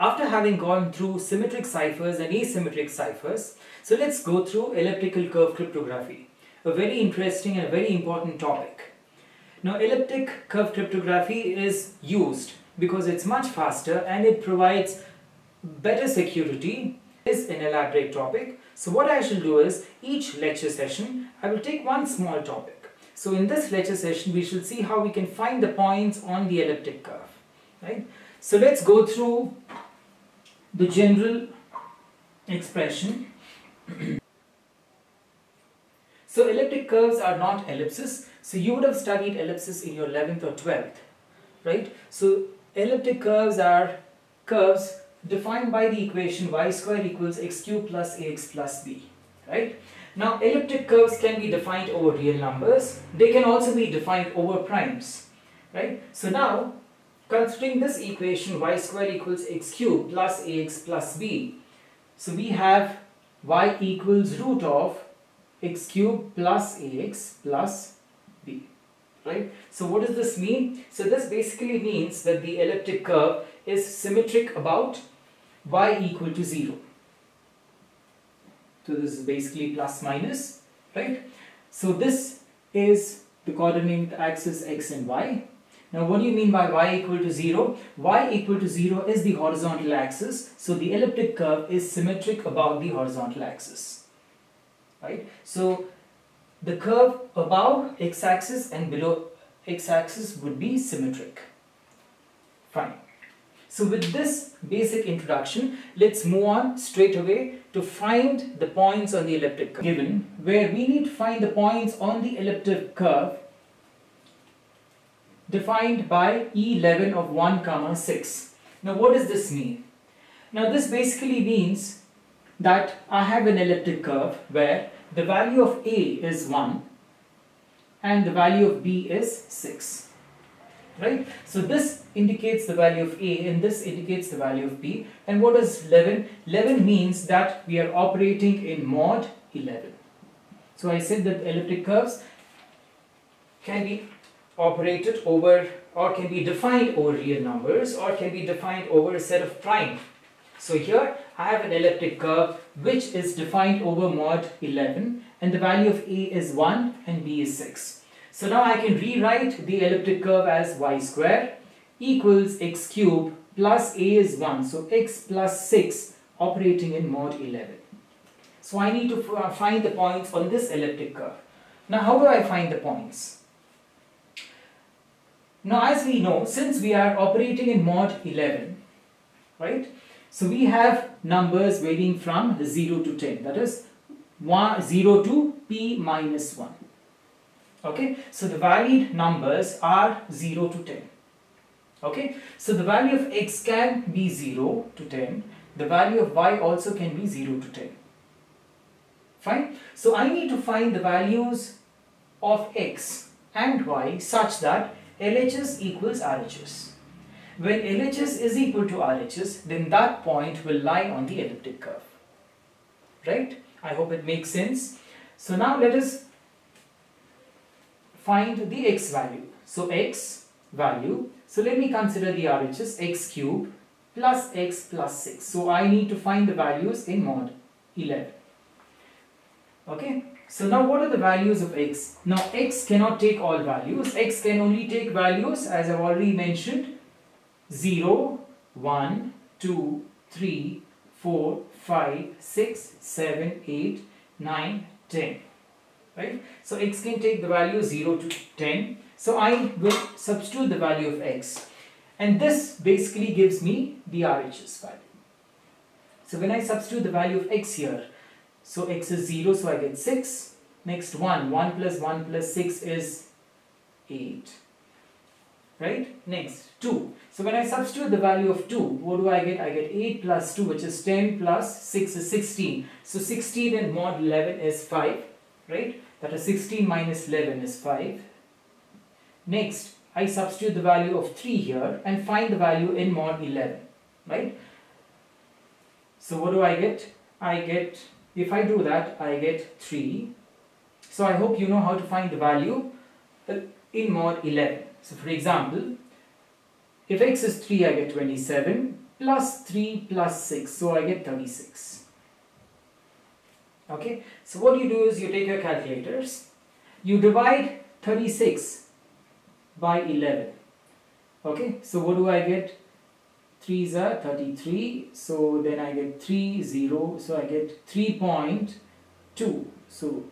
after having gone through symmetric ciphers and asymmetric ciphers, so let's go through elliptical curve cryptography, a very interesting and very important topic. Now elliptic curve cryptography is used because it's much faster and it provides better security is an elaborate topic. So what I shall do is each lecture session I will take one small topic. So in this lecture session we shall see how we can find the points on the elliptic curve. Right? So let's go through the general expression. so elliptic curves are not ellipses. So you would have studied ellipses in your 11th or 12th. Right? So elliptic curves are curves defined by the equation y square equals x cube plus ax plus b. Right? Now elliptic curves can be defined over real numbers. They can also be defined over primes. Right? So now considering this equation y square equals x cube plus ax plus b. So we have y equals root of x cube plus ax plus b. Right? So what does this mean? So this basically means that the elliptic curve is symmetric about y equal to 0. So this is basically plus minus, right? So this is the coordinate axis x and y. Now what do you mean by y equal to 0? y equal to 0 is the horizontal axis. So the elliptic curve is symmetric about the horizontal axis. Right? So the curve above x-axis and below x-axis would be symmetric. Fine. So with this basic introduction, let's move on straight away to find the points on the elliptic curve. Given where we need to find the points on the elliptic curve defined by E11 of 1 comma 6. Now what does this mean? Now this basically means that I have an elliptic curve where the value of A is 1 and the value of B is 6 right? So this indicates the value of A and this indicates the value of B. And what is 11? 11 means that we are operating in mod 11. So I said that elliptic curves can be operated over or can be defined over real numbers or can be defined over a set of prime. So here I have an elliptic curve which is defined over mod 11 and the value of A is 1 and B is 6. So now I can rewrite the elliptic curve as y square equals x cube plus a is 1. So x plus 6 operating in mod 11. So I need to find the points on this elliptic curve. Now how do I find the points? Now as we know, since we are operating in mod 11, right? So we have numbers varying from 0 to 10, that is 1, 0 to p minus 1 okay? So the valid numbers are 0 to 10 okay? So the value of x can be 0 to 10 the value of y also can be 0 to 10 fine? So i need to find the values of x and y such that LHS equals RHS when LHS is equal to RHS then that point will lie on the elliptic curve right I hope it makes sense so now let us find the x value. So x value, so let me consider the RHS x cube plus x plus 6. So I need to find the values in mod 11. Okay, so now what are the values of x? Now x cannot take all values, x can only take values as I've already mentioned 0, 1, 2, 3, 4, 5, 6, 7, 8, 9, 10 right? So x can take the value 0 to 10. So I will substitute the value of x and this basically gives me the RHS value. So when I substitute the value of x here, so x is 0 so I get 6. Next 1, 1 plus 1 plus 6 is 8. Right? Next 2. So when I substitute the value of 2, what do I get? I get 8 plus 2 which is 10 plus 6 is 16. So 16 in mod 11 is 5. Right? that is 16 minus 11 is 5. Next, I substitute the value of 3 here and find the value in mod 11, right? So what do I get? I get, if I do that, I get 3. So I hope you know how to find the value uh, in mod 11. So for example, if x is 3, I get 27. plus 3 plus 6. So I get 36. Okay, so what you do is you take your calculators, you divide 36 by 11. Okay, so what do I get? 3s are 33, so then I get 3, 0, so I get 3.2. So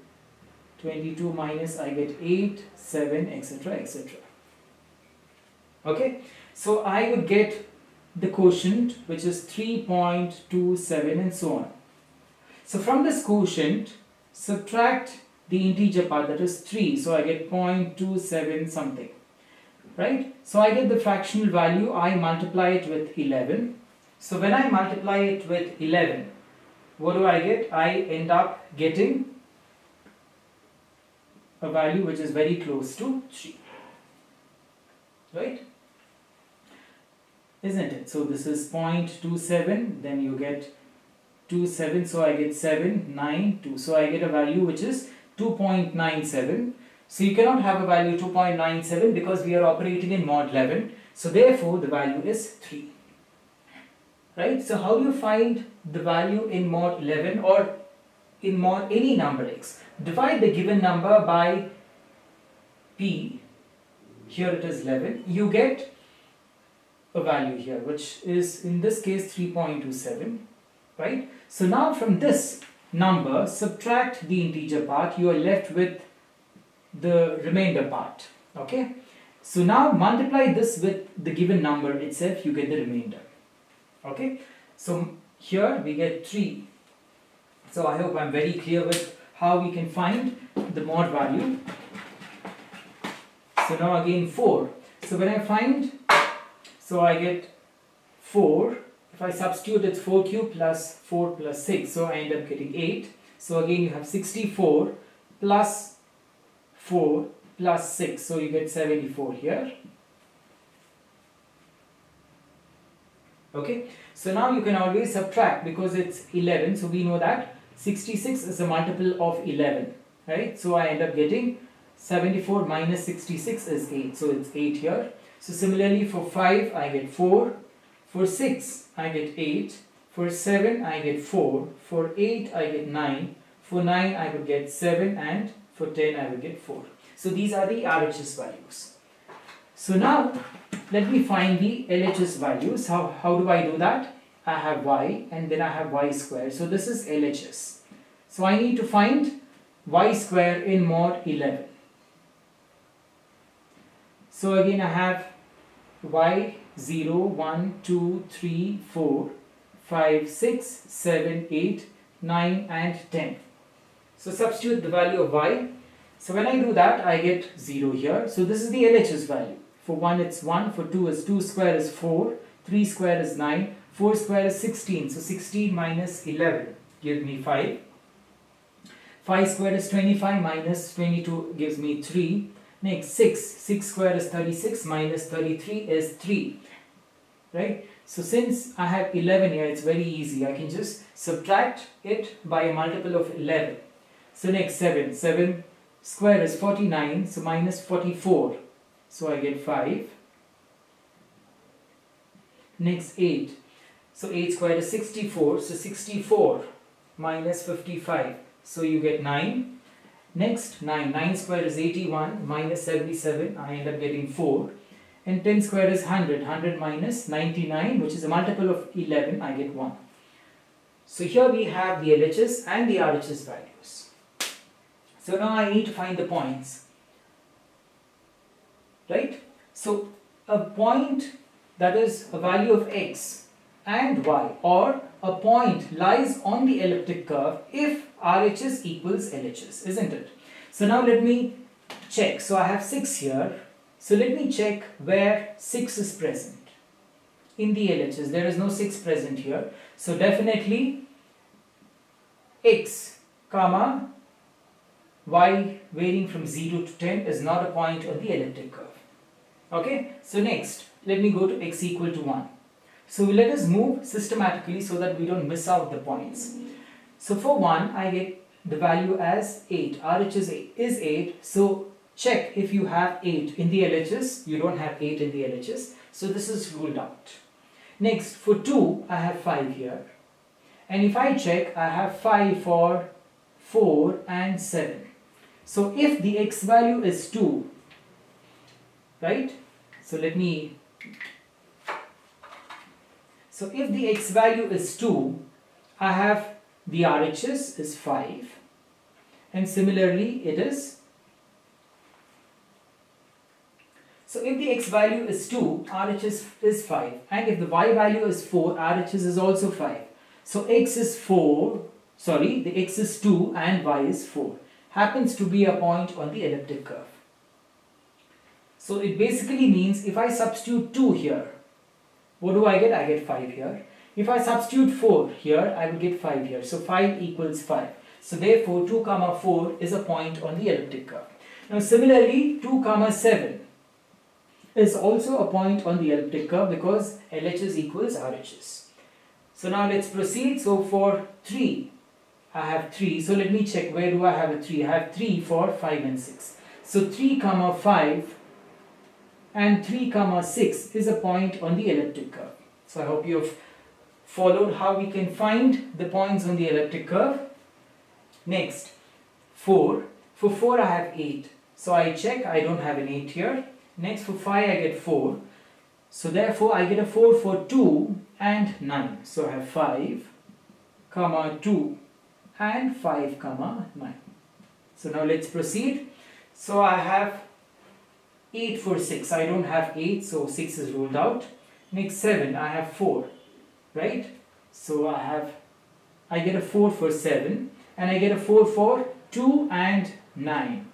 22 minus I get 8, 7, etc. etc. Okay, so I would get the quotient which is 3.27 and so on. So from this quotient, subtract the integer part that is 3. So I get 0.27 something. Right? So I get the fractional value, I multiply it with 11. So when I multiply it with 11, what do I get? I end up getting a value which is very close to 3. Right? Isn't it? So this is 0.27, then you get 27, so I get 7, 9, 2. So I get a value which is 2.97. So you cannot have a value 2.97 because we are operating in mod 11. So therefore the value is 3. Right? So how do you find the value in mod 11 or in mod any number x? Divide the given number by p. Here it is 11. You get a value here which is in this case 3.27 right so now from this number subtract the integer part you are left with the remainder part okay? So now multiply this with the given number itself you get the remainder okay? So here we get 3 so I hope I'm very clear with how we can find the mod value. So now again 4 so when I find so I get 4 if I substitute it's 4 cube plus 4 plus 6. So I end up getting 8. So again you have 64 plus 4 plus 6. So you get 74 here. Okay. So now you can always subtract because it's 11. So we know that 66 is a multiple of 11. Right. So I end up getting 74 minus 66 is 8. So it's 8 here. So similarly for 5 I get 4 for 6, I get 8. For 7, I get 4. For 8, I get 9. For 9, I would get 7. And for 10, I will get 4. So these are the RHS values. So now, let me find the LHS values. How, how do I do that? I have y and then I have y square. So this is LHS. So I need to find y square in mod 11. So again I have y 0, 1, 2, 3, 4, 5, 6, 7, 8, 9 and 10. So substitute the value of y. So when I do that, I get 0 here. So this is the LHS value. For 1 it's 1, for 2 is 2 square is 4, 3 square is 9, 4 square is 16. So 16 minus 11 gives me 5. 5 square is 25 minus 22 gives me 3. Next 6. 6 square is 36 minus 33 is 3 right? So since I have 11 here, it's very easy. I can just subtract it by a multiple of 11. So next 7. 7 square is 49, so minus 44. So I get 5. Next 8. So 8 square is 64, so 64 minus 55. So you get 9. Next 9. 9 square is 81 minus 77. I end up getting 4 and 10 square is 100 100 minus 99 which is a multiple of 11 I get 1 so here we have the LHS and the RHS values so now I need to find the points. Right? So a point that is a value of x and y or a point lies on the elliptic curve if RHS equals LHS isn't it? So now let me check. So I have 6 here. So let me check where 6 is present. In the LHS, there is no 6 present here. So definitely x, comma, y varying from 0 to 10 is not a point on the elliptic curve. Okay, so next, let me go to x equal to 1. So let us move systematically so that we don't miss out the points. So for 1, I get the value as 8. RHS is 8. So check if you have 8 in the LHS. You don't have 8 in the LHS. So this is ruled out. Next, for 2, I have 5 here. And if I check, I have 5 for 4 and 7. So if the x value is 2, right? So let me, so if the x value is 2, I have the RHS is 5 and similarly it is So if the x value is 2, RHS is 5 and if the y value is 4, RHS is also 5. So x is 4, sorry, the x is 2 and y is 4. Happens to be a point on the elliptic curve. So it basically means if I substitute 2 here, what do I get? I get 5 here. If I substitute 4 here, I will get 5 here. So 5 equals 5. So therefore 2 comma 4 is a point on the elliptic curve. Now similarly 2 comma 7 is also a point on the elliptic curve because LHS equals RHS. So now let's proceed. So for 3, I have 3. So let me check where do I have a 3. I have 3 for 5 and 6. So 3 comma 5 and 3 comma 6 is a point on the elliptic curve. So I hope you have followed how we can find the points on the elliptic curve. Next, 4. For 4 I have 8. So I check I don't have an 8 here. Next for 5 I get 4. So therefore I get a 4 for 2 and 9. So I have 5 comma 2 and 5 comma 9. So now let's proceed. So I have 8 for 6. I don't have 8 so 6 is ruled out. Next 7 I have 4 right. So I have I get a 4 for 7 and I get a 4 for 2 and 9.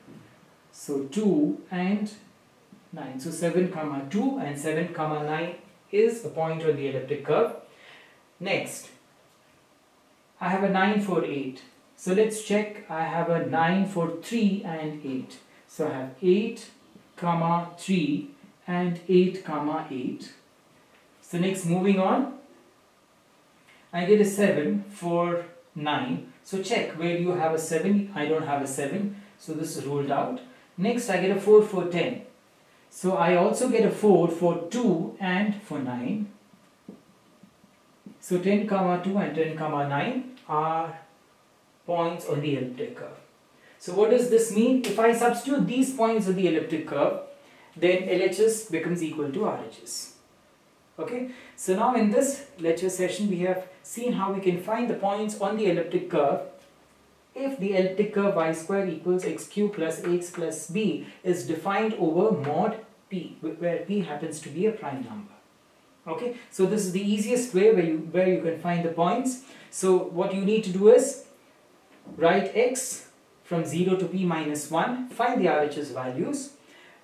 So 2 and 9. So 7 comma 2 and 7 comma 9 is a point on the elliptic curve. Next, I have a 9 for 8. So let's check. I have a 9 for 3 and 8. So I have 8 comma 3 and 8 comma 8. So next moving on, I get a 7 for 9. So check where you have a 7. I don't have a 7. So this is ruled out. Next I get a 4 for 10. So I also get a 4 for 2 and for 9. So 10 comma 2 and 10 comma 9 are points on the elliptic curve. So what does this mean? If I substitute these points on the elliptic curve, then LHS becomes equal to RHS. Okay, so now in this lecture session we have seen how we can find the points on the elliptic curve if the elliptic curve y square equals x cube plus ax plus b is defined over mod p, where p happens to be a prime number. Okay, so this is the easiest way where you, where you can find the points. So what you need to do is write x from 0 to p minus 1, find the RHS values,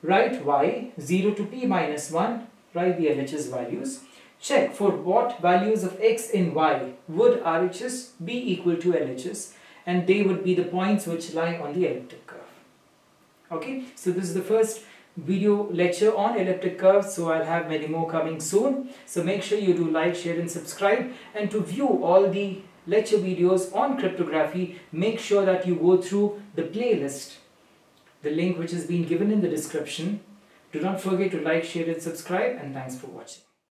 write y 0 to p minus 1, write the LHS values, check for what values of x and y would RHS be equal to LHS and they would be the points which lie on the elliptic curve. Okay, so this is the first video lecture on elliptic curves so I'll have many more coming soon. So make sure you do like share and subscribe. And to view all the lecture videos on cryptography make sure that you go through the playlist. The link which has been given in the description. Do not forget to like share and subscribe and thanks for watching